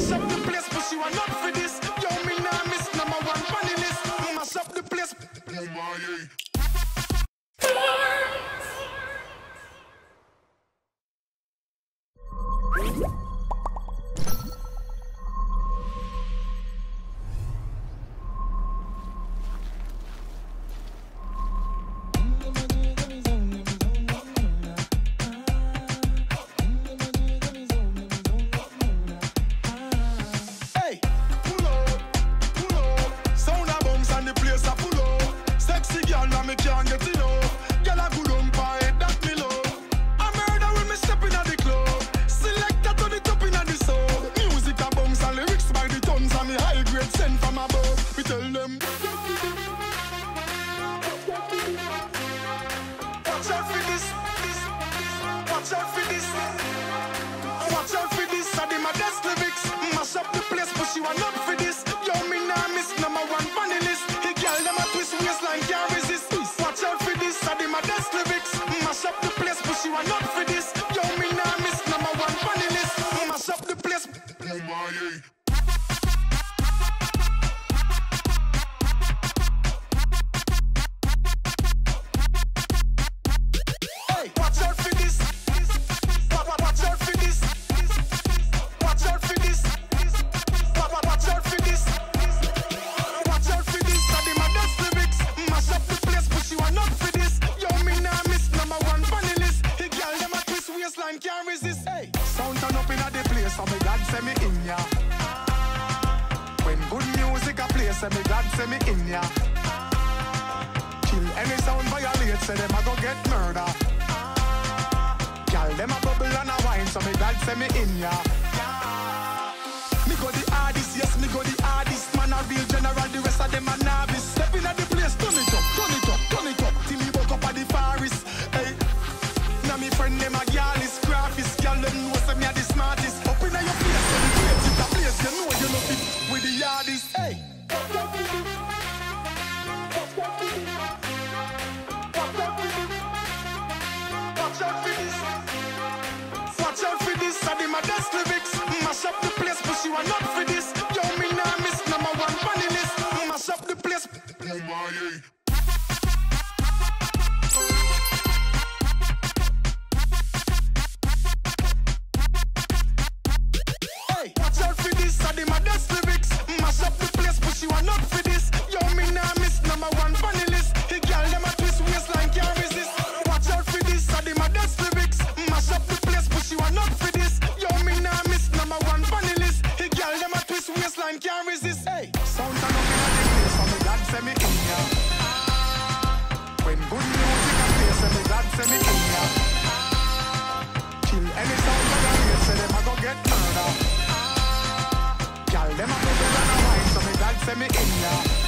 Shut the place, but you are not free. MIA. so me God send me in ya. When good music a play, say me God send me in ya. Kill any sound violate, say them a go get murder. Gyal them a bubble and a wine, so me God send me in ya. me friend name a girl is crafty. Girl, them know say me a the smartest Up inna your face, greatest. it a place You know you love it. with the hardest Hey! Watch out for this Watch out for this Are the maddest lyrics Mash up the place, but you are not for this Yo, me nah miss Number one money list Mash up the place send me in now.